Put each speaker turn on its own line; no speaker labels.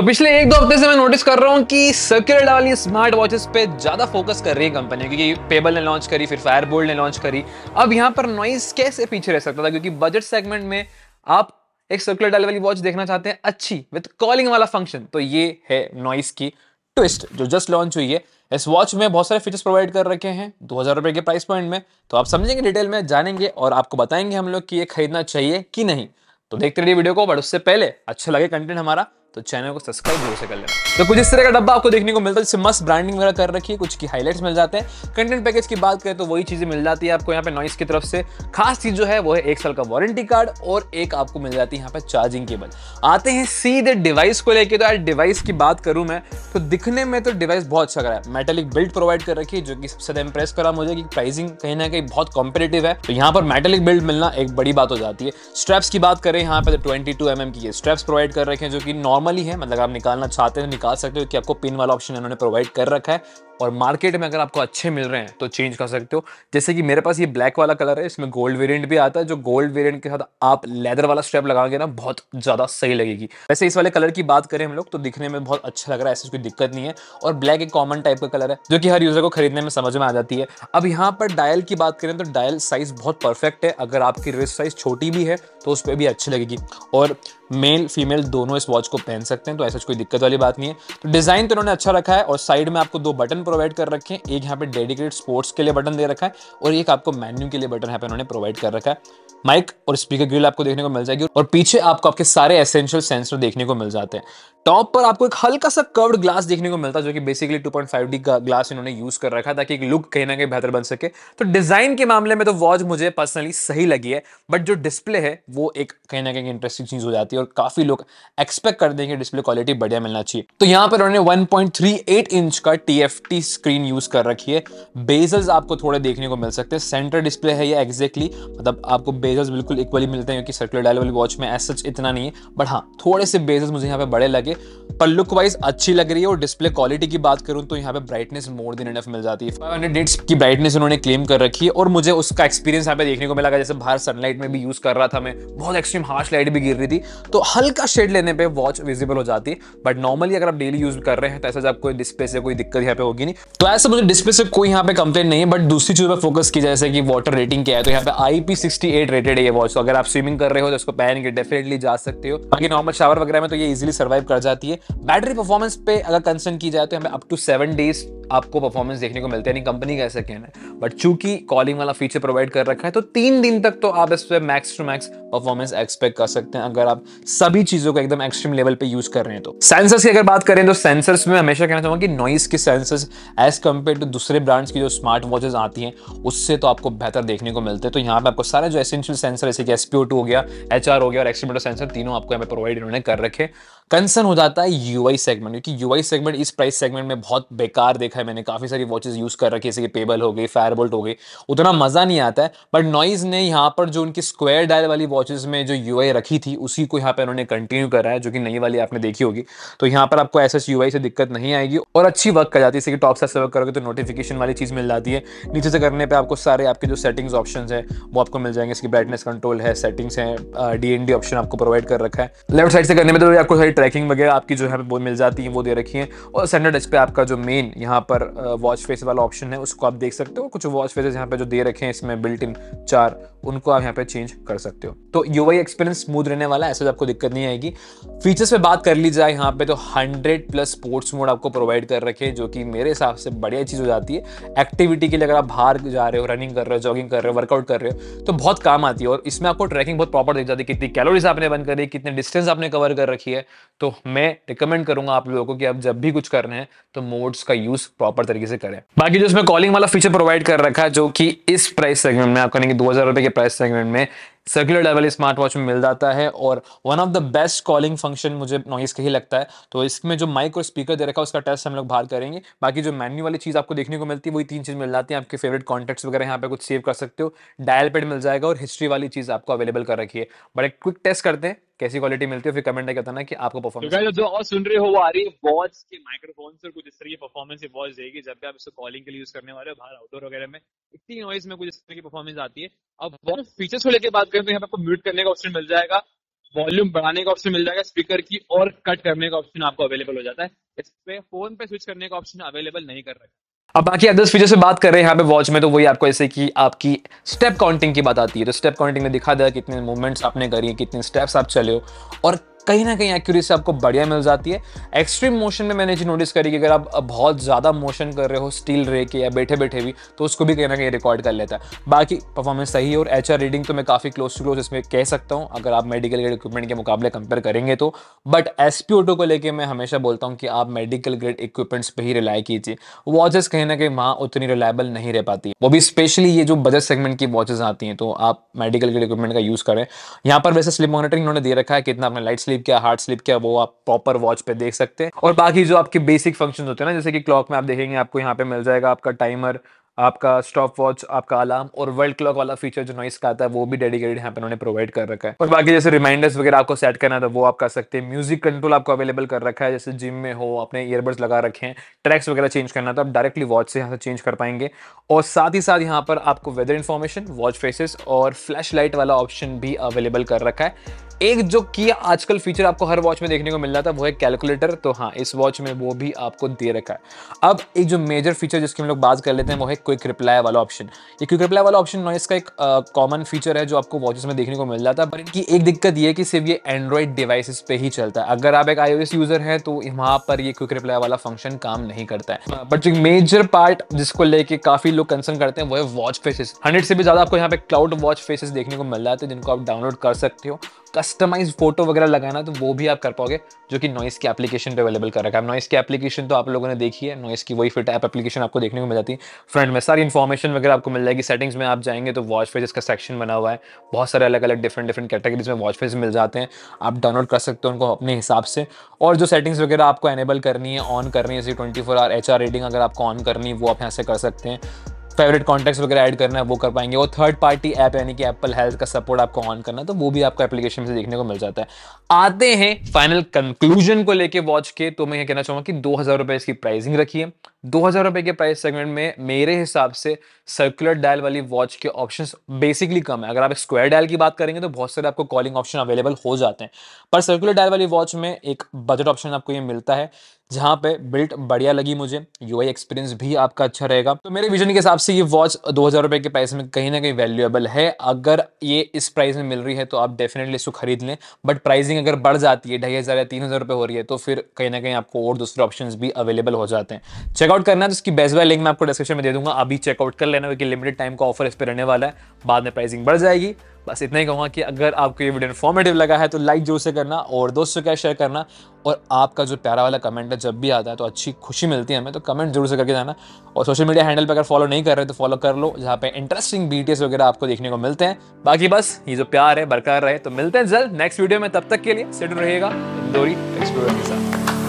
तो पिछले एक दो हफ़्ते से मैं नोटिस कर रहा हूँ कि सर्कुलर वाली स्मार्ट वॉचेस पे ज़्यादा फोकस कर रही है कंपनी क्योंकि पेबल ने लॉन्च करी, फिर फायरबोल्ट ने लॉन्च करी। अब यहाँ पर नॉइस कैसे पीछे रह सकता था? क्योंकि बजट सेगमेंट में आप एक सर्कुलर डायल वाली वॉच देखना चाहते हैं, अच्छी विद कॉलिंग वाला फ़ंक्शन तो ये है नॉइस की ट्विस्ट जो जस्ट लॉन्च हुई है। इस वॉच में बहुत सारे फीचर्स प्रोवाइड कर रखे हैं, दो हज़ार रुपए के प्राइस पॉइंट में। तो आप समझेंगे डिटेल में, जानेंगे और आपको बताएँगे हम लोग कि ये खरीदना चाहिए कि नहीं। तो देखते रहिए वीडियो को बट उससे पहले अच्छा लगे कंटेंट हमारा तो चैनल को सब्सक्राइब ज़रूर से कर लेना। तो कुछ इस तरह का डब्बा आपको देखने को मिलता है, जिससे मस्त ब्रांडिंग वगैरह कर रखी है, कुछ की हाइलाइट्स मिल जाते हैं। कंटेंट पैकेज की बात करें तो वही चीज़ें मिल जाती है आपको यहाँ पे नॉइस की तरफ़ से। खास चीज़ जो है, वो है एक साल का वारंटी कार्ड और एक आपको मिल जाती है यहाँ पे चार्जिंग केबल आते हैं सीधे डिवाइस को लेके। तो यार डिवाइस की बात करूँ मैं तो दिखने में तो डिवाइस बहुत अच्छा करा है। मेटेलिक बिल्ड प्रोवाइड कर रखी है, जो कि सबसे ज़्यादा इंप्रेस करा मुझे कि प्राइसिंग कहीं ना कहीं बहुत कॉम्पिटेटिव है। तो यहाँ पर मेटेलिक बिल्ड मिलना एक बड़ी बात हो जाती है। स्ट्रेप्स की बात करें, यहाँ पे ट्वेंटी टू एम की स्ट्रेप्स प्रोवाइड कर रखे हैं, जो कि नॉर्मली है मतलब आप निकालना चाहते हैं तो निकाल सकते हो कि आपको पिन वाला ऑप्शन इन्होंने प्रोवाइड कर रखा है। और मार्केट में अगर आपको अच्छे मिल रहे हैं तो चेंज कर सकते हो। जैसे कि मेरे पास ये ब्लैक वाला कलर है, इसमें गोल्ड वेरिएंट भी आता है, जो गोल्ड वेरिएंट के साथ आप लेदर वाला स्ट्रैप लगाओगे ना, बहुत ज़्यादा सही लगेगी। वैसे इस वाले कलर की बात करें हम लोग तो दिखने में बहुत अच्छा लग रहा है, ऐसी कोई दिक्कत नहीं है। और ब्लैक एक कॉमन टाइप का कलर है, जो कि हर यूज़र को खरीदने में समझ में आ जाती है। अब यहाँ पर डायल की बात करें तो डायल साइज़ बहुत परफेक्ट है। अगर आपकी रिस्ट साइज़ छोटी भी है तो उस पर भी अच्छी लगेगी। और मेल फीमेल दोनों इस वॉच को पहन सकते हैं तो ऐसा कोई दिक्कत वाली बात नहीं है। तो डिज़ाइन तो उन्होंने अच्छा रखा है और साइड में आपको दो बटन प्रोवाइड कर रखे हैं। एक यहाँ पे डेडिकेटेड स्पोर्ट्स के लिए बटन दे रखा है और एक आपको मेन्यू के लिए बटन यहाँ पे उन्होंने प्रोवाइड कर रखा है। माइक और स्पीकर ग्रिल आपको देखने को मिल जाएगी और पीछे आपको आपके सारे एसेंशियल सेंसर देखने को मिल जाते हैं। टॉप पर आपको एक हल्का सा कर्व्ड ग्लास देखने को मिलता है, जो कि बेसिकली 2.5D का ग्लास इन्होंने यूज़ कर रखा ताकि एक लुक कहीं ना कहीं बेहतर बन सके। तो डिज़ाइन के मामले में तो वॉच मुझे पर्सनली सही लगी है बट जो डिस्प्ले है, वो एक कहीं ना कहीं इंटरेस्टिंग चीज़ हो जाती है और काफ़ी लोग एक्सपेक्ट कर देंगे डिस्प्ले क्वालिटी बढ़िया मिलना चाहिए। तो यहाँ पर उन्होंने 1.38 इंच का टीएफटी स्क्रीन यूज़ कर रखी है। बेजल्स आपको थोड़े देखने को मिल सकते हैं। सेंटर डिस्प्ले है ये एग्जैक्टली मतलब आपको बेजल्स बिल्कुल इक्वली मिलते हैं, क्योंकि सर्कुलर डायल वाली वॉच में एज सच इतना नहीं है। बट हाँ थोड़े से बेजल्स मुझे यहाँ पे बड़े लगे। पर लुक वाइज अच्छी लग रही है और डिस्प्ले क्वालिटी की बात करूँ तो यहाँ पे ब्राइटनेस मोर देन इनफ मिल जाती है। 500 निट्स की ब्राइटनेस उन्होंने क्लेम कर रखी है और मुझे उसका एक्सपीरियंस यहाँ पे देखने को मिला। जैसे बाहर सनलाइट में भी यूज़ कर रहा था मैं, बहुत एक्सट्रीम हार्श लाइट भी गिर रही थी। तो हल्का शेड लेने पर वॉच विजिबल हो जाती है बट नॉर्मली अगर आप डेली यूज़ कर रहे हैं तो ऐसा आपको डिस्प्ले से कोई दिक्कत यहाँ पे होगी नहीं। तो ऐसा मुझे डिस्प्ले से कोई यहाँ पे कंप्लेन नहीं है बट दूसरी चीज़ पर फोकस की, जैसे कि वाटर रेटिंग क्या है तो यहाँ पे आई पी रेटेड है ये वॉच तो अगर आप स्विमिंग कर रहे हो तो इसको पहन के डेफिनेटली जा सकते हो। बाकी नॉर्मल शावर वगैरह में तो ये इजिली सर्वाइव कर जाती है। बैटरी परफॉर्मेंस पे अगर कंसर्न की जाए तो हमें अप टू सेवन डेज़ आपको परफॉर्मेंस देखने को मिलते हैं, नहीं कंपनी का ऐसा कहना है? बट चूँकि कॉलिंग वाला फीचर प्रोवाइड कर रखा है तो तीन दिन तक तो आप इस पर max to max performance expect कर सकते हैं, अगर आप सभी चीज़ों को एकदम एक्सट्रीम लेवल पे यूज़ कर रहे हैं तो। सेंसर्स की अगर बात करें तो सेंसर्स में हमेशा कहना चाहूँगा कि नॉइस के सेंसर्स एज कंपेयर टू दूसरे ब्रांड्स की जो स्मार्ट वॉचेस आती हैं, उससे तो आपको बेहतर देखने को मिलते हैं। तो यहाँ पे आपको सारे जो एसेंशियल सेंसर जैसे कि एसपीओ हो गया एच हो गया और एक्सट्रीमीटर सेंसर तीनों आपको यहाँ पे प्रोवाइड इन्होंने कर रखे कंसर्न हो जाता है यूआई सेगमेंट क्योंकि यूआई सेगमेंट इस प्राइस सेगमेंट में बहुत बेकार देखा है मैंने, काफ़ी सारी वॉचेस यूज़ कर रखी है, जैसे कि पेबल हो गई फायरबोल्ट हो गई, उतना मज़ा नहीं आता है बट नॉइज़ ने यहाँ पर जो उनकी स्क्वायर डायल वाली वॉचेस में जो यूआई रखी थी, उसी को यहाँ पर उन्होंने कंटिन्यू करा है, जो कि नई वाली आपने देखी होगी। तो यहाँ पर आपको ऐसा यू से दिक्कत नहीं आएगी और अच्छी वर्क कर जाती है, जैसे कि टॉप से वर्क करोगे तो नोटिफिकेशन वाली चीज़ मिल जाती है। नीचे से करने पर आपको सारे आपके जो सेटिंग्स ऑप्शन है, वो आपको मिल जाएँगे इसकी ब्राइटनेस कंट्रोल है सेटिंग्स है डी ऑप्शन आपको प्रोवाइड कर रखा है। लेफ़्ट साइड से करने में तो आपको सारी ट्रैकिंग वगैरह आपकी जो है वो मिल जाती है, वो दे रखी है। और सेंटर टच पे आपका जो मेन यहाँ पर वॉच फेस वाला ऑप्शन है, उसको आप देख सकते हो। कुछ वॉच फेसेस यहाँ पे जो दे रखे हैं इसमें बिल्ट इन चार, उनको आप यहाँ पे चेंज कर सकते हो। तो यूआई एक्सपीरियंस स्मूथ रहने वाला है, ऐसे आपको दिक्कत नहीं आएगी। फीचर्स पे बात कर ली जाए यहाँ पे तो हंड्रेड प्लस स्पोर्ट्स मोड आपको प्रोवाइड कर रखे जो कि मेरे हिसाब से बढ़िया चीज़ हो जाती है। एक्टिविटी के लिए अगर आप बाहर जा रहे हो रनिंग कर रहे हो जॉगिंग कर रहे हो वर्कआउट कर रहे हो तो बहुत काम आती है। और इसमें आपको ट्रैकिंग बहुत प्रॉपर देख जाती है। कितनी कैलोरीज आपने बंद करी, कितने डिस्टेंस आपने कवर कर रखी है। तो मैं रिकमेंड करूँगा आप लोगों को कि आप जब भी कुछ कर रहे हैं तो मोड्स का यूज़ प्रॉपर तरीके से करें। बाकी जो इसमें कॉलिंग वाला फीचर प्रोवाइड कर रखा है, जो कि इस प्राइस सेगमेंट में आप कहेंगे दो हज़ार रुपए के प्राइस सेगमेंट में सर्कुलर लेवल स्मार्ट वॉच में मिल जाता है और one of the best calling function मुझे नॉइस का ही लगता है। तो इसमें जो माइक और स्पीकर दे रखा है उसका टेस्ट हम लोग बाहर करेंगे। बाकी जो मेन्यू वाली चीज़ आपको देखने को मिलती है वही तीन चीज़ मिल जाती है। आपके फेवरेट कॉन्टेक्ट्स वगैरह यहाँ पे कुछ सेव कर सकते हो। डायल पेड मिल जाएगा और हिस्ट्री वाली चीज़ आपको अवेलेबल कर रखी है। बट एक क्विक टेस्ट करते हैं कैसी क्वालिटी मिलती है फिर कमेंट नहीं करता ना कि आपको परफॉर्मेंस
तो जो और सुन रहे हो वो आ रही है वॉच के माइक्रोफोन से कुछ इस तरह की परफॉर्मेंस वॉच देगी जब भी आप इसको कॉलिंग के लिए यूज़ करने वाले हो बाहर आउटडोर वगैरह में इतनी नॉइज़ में कुछ इस तरह की परफॉर्मेंस आती है। अब वॉच फीचर्स को लेकर बात करें तो यहाँ पे आपको म्यूट करने का ऑप्शन मिल जाएगा वॉल्यूम बढ़ाने का ऑप्शन मिल जाएगा स्पीकर की और कट करने का ऑप्शन आपको अवेलेबल हो जाता है। इस पे फ़ोन पे स्विच करने का ऑप्शन अवेलेबल नहीं कर रहा
अब बाकी अदर्स फीचर से बात कर रहे हैं, यहाँ पे वॉच में तो वही आपको ऐसे कि आपकी स्टेप काउंटिंग की बात आती है। तो स्टेप काउंटिंग में दिखा दिया कितने मूवमेंट्स आपने करी कितने स्टेप्स आप चले हो। और कहीं ना कहीं एक्यूरेसी आपको बढ़िया मिल जाती है। एक्सट्रीम मोशन में मैंने चीज़ नोटिस करी कि अगर आप बहुत ज़्यादा मोशन कर रहे हो स्टील रे के या बैठे बैठे भी तो उसको भी कहीं ना कहीं रिकॉर्ड कर लेता है। बाकी परफॉर्मेंस सही है और एचआर रीडिंग तो मैं काफ़ी क्लोज टू क्लोज इसमें कह सकता हूँ, अगर आप मेडिकल ग्रेड इक्विपमेंट के मुकाबले कंपेयर करेंगे तो। बट एस को लेकर मैं हमेशा बोलता हूँ कि आप मेडिकल ग्रेड इक्विपमेंट्स पर ही रिलाई कीजिए। वॉचेस कहीं ना कहीं वहाँ उतनी रिलायबल नहीं रह पाती। वो भी स्पेशली ये जो बजट सेगमेंट की वॉचेस आती हैं तो आप मेडिकल ग्रेड इक्विपमेंट का यूज़ करें। यहाँ पर वैसे स्लिप मॉनिटरिंग उन्होंने दे रखा है, कितना आपने लाइट स्लीप किया हार्ड स्लीप क्या, वो आप प्रॉपर वॉच पे देख सकते हैं। और बाकी जो आपके बेसिक फ़ंक्शन होते हैं ना, जैसे कि क्लॉक में आप देखेंगे, आपको यहाँ पे मिल जाएगा आपका टाइमर आपका स्टॉप वॉच आपका अलार्म और वर्ल्ड क्लॉक वाला फीचर जो नॉइस का आता है, वो भी डेडिकेटेड यहाँ पे उन्होंने प्रोवाइड कर रखा है। और बाकी जैसे रिमाइंडर्स वगैरह आपको सेट करना है तो वो आप कर सकते हैं। म्यूज़िक कंट्रोल आपको अवेलेबल कर रखा है, जैसे जिम में हो अपने ईयरबड्स लगा रखे हैं ट्रैक्स वगैरह चेंज करना तो आप डायरेक्टली वॉच से यहाँ से चेंज कर पाएँगे। और साथ ही साथ यहाँ पर आपको वेदर इन्फॉर्मेशन वॉच फेसेस और फ्लैश लाइट वाला ऑप्शन भी अवेलेबल कर रखा है। एक जो की आजकल फीचर आपको हर वॉच में देखने को मिल रहा था वो है कैलकुलेटर तो हाँ इस वॉच में वो भी आपको दे रखा है। अब एक जो मेजर फीचर जिसकी हम लोग बात कर लेते हैं, वो है क्विक रिप्लाई वाला ऑप्शन ये क्विक रिप्लाई वाला ऑप्शन नॉइस का एक कॉमन फीचर है जो आपको वॉचेस में देखने को मिल जाता है। पर इनकी एक दिक्कत ये कि सिर्फ़ ये एंड्रॉइड डिवाइसेस पे ही चलता है। अगर आप एक आई यूज़र है तो वहाँ पर ये क्विक रिप्लाई वाला फ़ंक्शन काम नहीं करता है। बट जो मेजर पार्ट जिसको लेके काफ़ी लोग कंसर्न करते हैं, वो है वॉच फेसेस हंड्रेड से भी ज़्यादा आपको यहाँ पे क्लाउड वॉच फेसेस देखने को मिल जाते हैं, जिनको आप डाउनलोड कर सकते हो। कस्टमाइज फ़ोटो वगैरह लगाना तो वो भी आप कर पाओगे, जो कि नॉइस की एप्लीकेशन पे अवेलेबल कर रखा है। नॉइस की एप्लीकेशन तो आप लोगों ने देखी है नॉइस की वही फिट ऐप एप्लीकेशन आपको देखने को मिल जाती है। फ्रंट में सारी इन्फॉर्मेशन वगैरह आपको मिल जाएगी। सेटिंग्स में आप जाएँगे तो वॉच फेस का सेक्शन बना हुआ है। बहुत सारे अलग अलग डिफरेंट डिफरेंट कैटेगरीज में वॉच फेस मिल जाते हैं। आप डाउनलोड कर सकते हो उनको अपने हिसाब से। और जो सेटिंग्स वगैरह आपको एनेबल करनी है ऑन करनी है, जैसे twenty four hour H rating अगर आपको ऑन करनी है, वो आप यहाँ से कर सकते हैं। फेवरेट कॉन्टैक्ट्स वगैरह ऐड करना है, वो कर पाएँगे। और थर्ड पार्टी ऐप यानी कि एप्पल हेल्थ का सपोर्ट आपको ऑन करना तो वो भी आपको एप्लीकेशन से देखने को मिल जाता है। आते हैं फाइनल कंक्लूजन को लेके वॉच के तो मैं ये कहना चाहूँगा कि दो हज़ार रुपए इसकी प्राइसिंग रखी है दो हज़ार रुपए के प्राइस सेगमेंट में मेरे हिसाब से सर्कुलर डायल वाली वॉच के ऑप्शन बेसिकली कम है। अगर आप स्क्वायर डायल की बात करेंगे तो बहुत सारे आपको कॉलिंग ऑप्शन अवेलेबल हो जाते हैं। पर सर्कुलर डायल वाली वॉच में एक बजट ऑप्शन आपको ये मिलता है जहाँ पे बिल्ट बढ़िया लगी मुझे। यूआई एक्सपीरियंस भी आपका अच्छा रहेगा। तो मेरे विजन के हिसाब से ये वॉच दो हज़ार रुपए के प्राइस में कहीं ना कहीं वैल्यूएबल है। अगर ये इस प्राइस में मिल रही है तो आप डेफिनेटली इसको खरीद लें। बट प्राइसिंग अगर बढ़ जाती है, ढाई हज़ार या तीन हज़ार रुपये हो रही है तो फिर कहीं ना कहीं आपको और दूसरे ऑप्शन भी अवेलेबल हो जाते हैं। चेकआउट करना तो इसकी बेस्ट बाय लिंक मैं आपको डिस्क्रिप्शन में दे दूँगा। अभी चेकआउट कर लेना, क्योंकि लिमिटेड टाइम का ऑफ़र इस पर रहने वाला है। बाद में प्राइसिंग बढ़ जाएगी। बस इतना ही कहूँगा कि अगर आपको ये वीडियो इन्फॉर्मेटिव लगा है तो लाइक ज़रूर से करना और दोस्तों का शेयर करना और आपका जो प्यारा वाला कमेंट है, जब भी आता है तो अच्छी खुशी मिलती है हमें तो कमेंट ज़रूर से करके जाना। और सोशल मीडिया हैंडल पर अगर फॉलो नहीं कर रहे तो फॉलो कर लो, जहाँ पे इंटरेस्टिंग बीटीएस वगैरह आपको देखने को मिलते हैं। बाकी बस, ये जो प्यार है, बरकरार रहे। तो मिलते हैं जल्द नेक्स्ट वीडियो में, तब तक के लिए सेट रहेगा एक्सप्लोर के साथ।